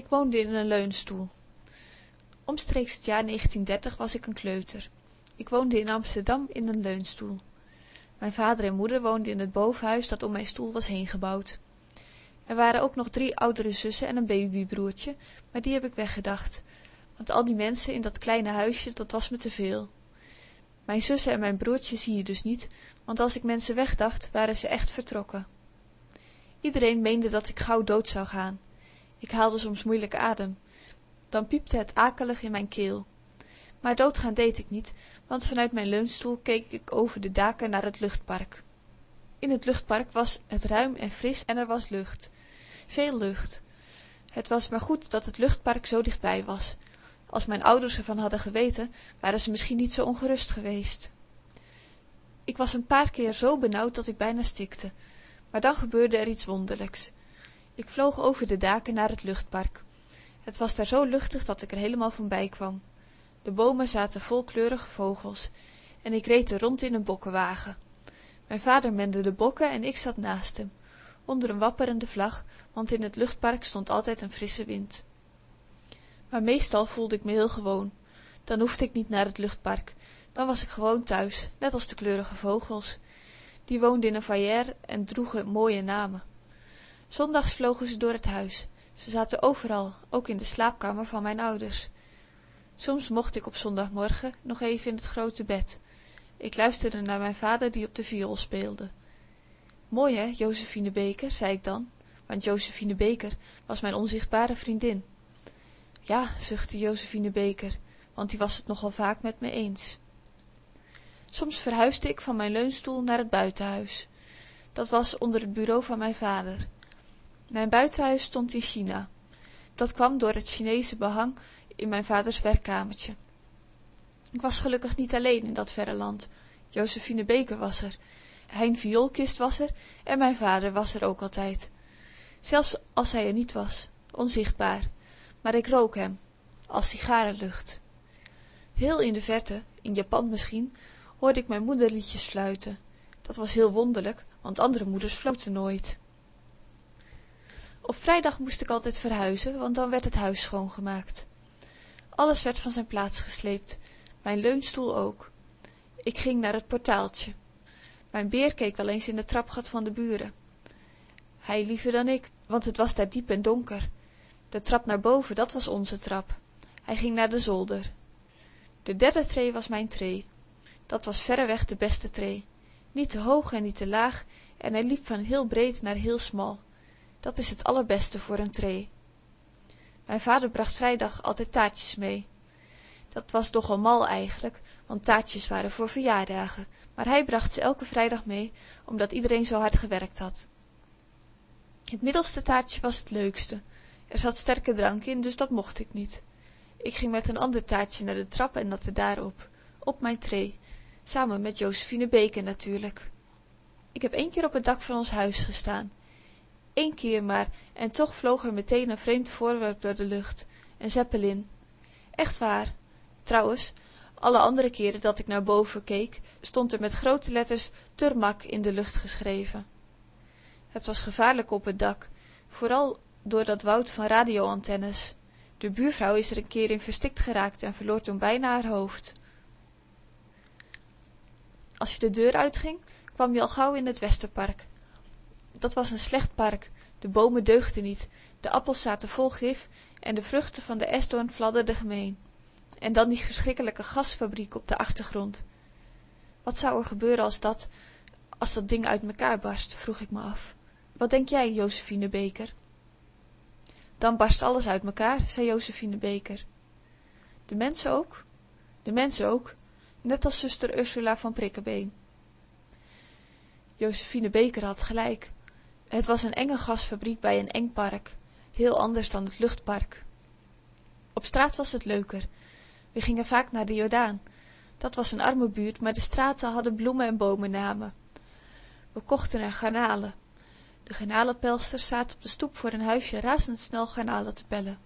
Ik woonde in een leunstoel. Omstreeks het jaar 1930 was ik een kleuter. Ik woonde in Amsterdam in een leunstoel. Mijn vader en moeder woonden in het bovenhuis dat om mijn stoel was heengebouwd. Er waren ook nog drie oudere zussen en een babybroertje, maar die heb ik weggedacht, want al die mensen in dat kleine huisje, dat was me te veel. Mijn zussen en mijn broertje zie je dus niet, want als ik mensen wegdacht, waren ze echt vertrokken. Iedereen meende dat ik gauw dood zou gaan. Ik haalde soms moeilijk adem. Dan piepte het akelig in mijn keel. Maar doodgaan deed ik niet, want vanuit mijn leunstoel keek ik over de daken naar het luchtpark. In het luchtpark was het ruim en fris en er was lucht. Veel lucht. Het was maar goed dat het luchtpark zo dichtbij was. Als mijn ouders ervan hadden geweten, waren ze misschien niet zo ongerust geweest. Ik was een paar keer zo benauwd dat ik bijna stikte. Maar dan gebeurde er iets wonderlijks. Ik vloog over de daken naar het luchtpark. Het was daar zo luchtig dat ik er helemaal van bij kwam. De bomen zaten vol kleurige vogels en ik reed er rond in een bokkenwagen. Mijn vader mende de bokken en ik zat naast hem, onder een wapperende vlag, want in het luchtpark stond altijd een frisse wind. Maar meestal voelde ik me heel gewoon. Dan hoefde ik niet naar het luchtpark. Dan was ik gewoon thuis, net als de kleurige vogels. Die woonden in een volière en droegen mooie namen. Zondags vlogen ze door het huis. Ze zaten overal, ook in de slaapkamer van mijn ouders. Soms mocht ik op zondagmorgen nog even in het grote bed. Ik luisterde naar mijn vader die op de viool speelde. Mooi hè, Josephine Beker, zei ik dan, want Josephine Beker was mijn onzichtbare vriendin. Ja, zuchtte Josephine Beker, want die was het nogal vaak met me eens. Soms verhuisde ik van mijn leunstoel naar het buitenhuis. Dat was onder het bureau van mijn vader. Mijn buitenhuis stond in China. Dat kwam door het Chinese behang in mijn vaders werkkamertje. Ik was gelukkig niet alleen in dat verre land. Josephine Beker was er, Hein Vioolkist was er en mijn vader was er ook altijd. Zelfs als hij er niet was, onzichtbaar, maar ik rook hem, als sigarenlucht. Heel in de verte, in Japan misschien, hoorde ik mijn moeder liedjes fluiten. Dat was heel wonderlijk, want andere moeders floten nooit. Op vrijdag moest ik altijd verhuizen, want dan werd het huis schoongemaakt. Alles werd van zijn plaats gesleept, mijn leunstoel ook. Ik ging naar het portaaltje. Mijn beer keek wel eens in het trapgat van de buren. Hij liever dan ik, want het was daar diep en donker. De trap naar boven, dat was onze trap. Hij ging naar de zolder. De derde tree was mijn tree. Dat was verreweg de beste tree. Niet te hoog en niet te laag, en hij liep van heel breed naar heel smal. Dat is het allerbeste voor een tree. Mijn vader bracht vrijdag altijd taartjes mee. Dat was nogal mal eigenlijk, want taartjes waren voor verjaardagen, maar hij bracht ze elke vrijdag mee, omdat iedereen zo hard gewerkt had. Het middelste taartje was het leukste. Er zat sterke drank in, dus dat mocht ik niet. Ik ging met een ander taartje naar de trap en er daarop, op mijn tree, samen met Josephine Beker natuurlijk. Ik heb één keer op het dak van ons huis gestaan. Eén keer maar, en toch vloog er meteen een vreemd voorwerp door de lucht, een zeppelin. Echt waar. Trouwens, alle andere keren dat ik naar boven keek, stond er met grote letters Turmak in de lucht geschreven. Het was gevaarlijk op het dak, vooral door dat woud van radioantennes. De buurvrouw is er een keer in verstikt geraakt en verloor toen bijna haar hoofd. Als je de deur uitging, kwam je al gauw in het Westerpark. Dat was een slecht park, de bomen deugden niet, de appels zaten vol gif en de vruchten van de esdoorn fladderden gemeen. En dan die verschrikkelijke gasfabriek op de achtergrond. Wat zou er gebeuren als dat, als dat ding uit mekaar barst, vroeg ik me af. Wat denk jij, Josephine Beker? Dan barst alles uit mekaar, zei Josephine Beker. De mensen ook? De mensen ook, net als zuster Ursula van Prikkebeen. Josephine Beker had gelijk. Het was een enge gasfabriek bij een eng park, heel anders dan het luchtpark. Op straat was het leuker. We gingen vaak naar de Jordaan. Dat was een arme buurt, maar de straten hadden bloemen en bomennamen. We kochten er garnalen. De garnalenpelsters zaten op de stoep voor een huisje razendsnel garnalen te pellen.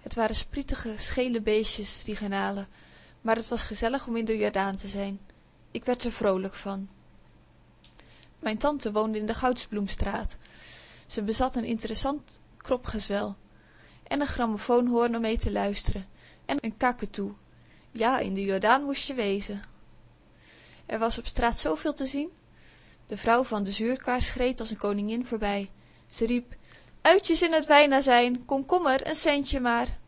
Het waren sprietige, schele beestjes, die garnalen, maar het was gezellig om in de Jordaan te zijn. Ik werd er vrolijk van. Mijn tante woonde in de Goudsbloemstraat. Ze bezat een interessant kropgezwel. en een grammofoonhoorn om mee te luisteren en een kaketoe. Ja in de jordaan moest je wezen. Er was op straat zooveel te zien. De vrouw van de zuurkaars schreed als een koningin voorbij. Ze riep uitjes in het wijnazijn komkommer een centje maar.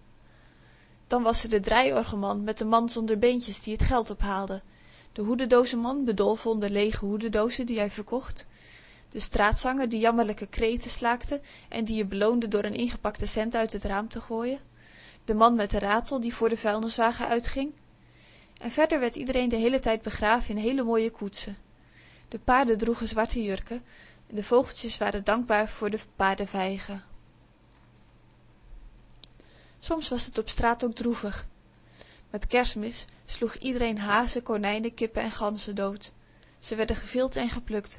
Dan was er de draaiorgelman met de man zonder beentjes die het geld ophaalde de hoedendoozenman bedolven onder leege hoedendoozen die hij verkocht. De straatzanger die jammerlijke kreten slaakte en die je beloonde door een ingepakte cent uit het raam te gooien. De man met de ratel die voor den vuilniswagen uitging. En verder werd iedereen de heele tijd begraven in heele mooie koetsen. De paarden droegen zwarte jurken en de vogeltjes waren dankbaar voor de paardenvijgen. Soms was het op straat ook droevig met kerstmis sloeg iedereen hazen konijnen kippen en ganzen dood. Ze werden gevild en geplukt.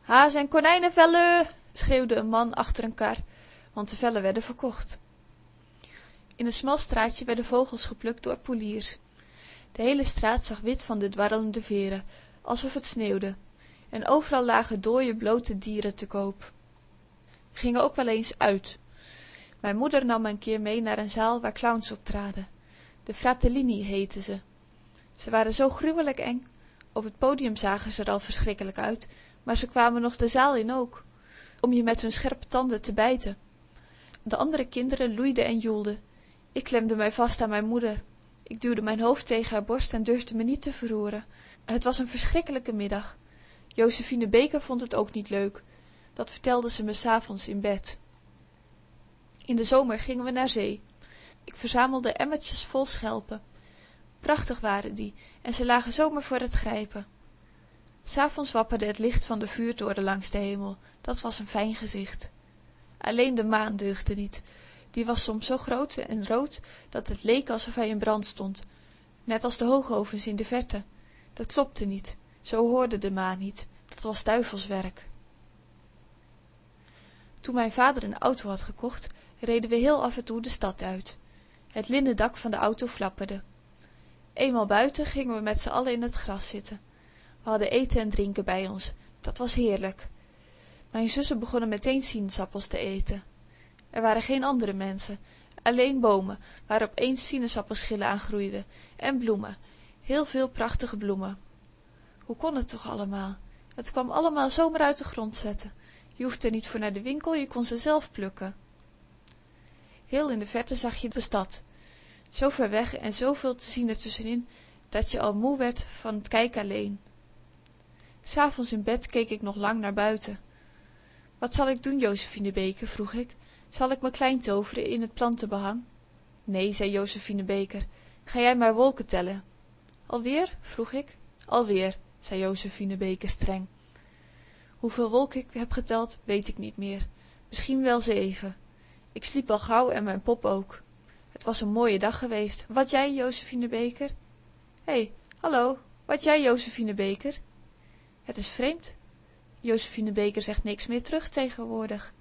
Hazen en konijnenvellen schreeuwde een man achter een kar want de vellen werden verkocht. In een smal straatje werden vogels geplukt door poeliers de heele straat zag wit van de dwarrelende veeren alsof het sneeuwde en overal lagen dooie bloote dieren te koop. We gingen ook wel eens uit. Mijn moeder nam me een keer mee naar een zaal waar clowns optraden de fratellini heetten ze. Ze waren zoo gruwelijk eng. Op het podium zagen ze er al verschrikkelijk uit maar ze kwamen nog de zaal in ook om je met hun scherpe tanden te bijten. De andere kinderen loeiden en joelden. Ik klemde mij vast aan mijn moeder. Ik duwde mijn hoofd tegen haar borst en durfde me niet te verroeren. Het was een verschrikkelijke middag. Josephine beker vond het ook niet leuk. Dat vertelde ze me s avonds in bed. In den zomer gingen we naar zee ik verzamelde emmertjes vol schelpen. Prachtig waren die en ze lagen zomaar voor het grijpen. S avonds wapperde het licht van de vuurtoren langs den hemel. Dat was een fijn gezicht. Alleen de maan deugde niet. Die was soms zo groot en rood dat het leek alsof hij in brand stond. Net als de hoogovens in de verte. Dat klopte niet. Zoo hoorde de maan niet. Dat was duivelswerk. Toen mijn vader een auto had gekocht reden we heel af en toe de stad uit het linnen dak van de auto flapperde. Eenmaal buiten gingen we met z'n allen in het gras zitten. We hadden eten en drinken bij ons. Dat was heerlijk. Mijn zussen begonnen meteen sinaasappels te eten. Er waren geen andere menschen alleen boomen waarop eens sinaasappelschillen aan groeiden en bloemen. Heel veel prachtige bloemen. Hoe kon het toch allemaal? Het kwam allemaal zomaar uit de grond zetten. Je hoefde er niet voor naar de winkel je kon ze zelf plukken heel in de verte zag je de stad. Zoo ver weg en zooveel te zien ertussenin dat je al moe werd van het kijken alleen. S avonds in bed keek ik nog lang naar buiten. Wat zal ik doen josephine beker? vroeg ik. Zal ik me klein toveren in het plantenbehang? Neen zei josephine beker. Ga jij maar wolken tellen. Alweer? vroeg ik. Alweer zei josephine beker streng. Hoeveel wolken ik heb geteld weet ik niet meer. Misschien wel zeven ik sliep al gauw en mijn pop ook. Het was een mooie dag geweest. Wat jij josephine beker hé hallo. Wat jij josephine beker het is vreemd. Josephine beker zegt niks meer terug tegenwoordig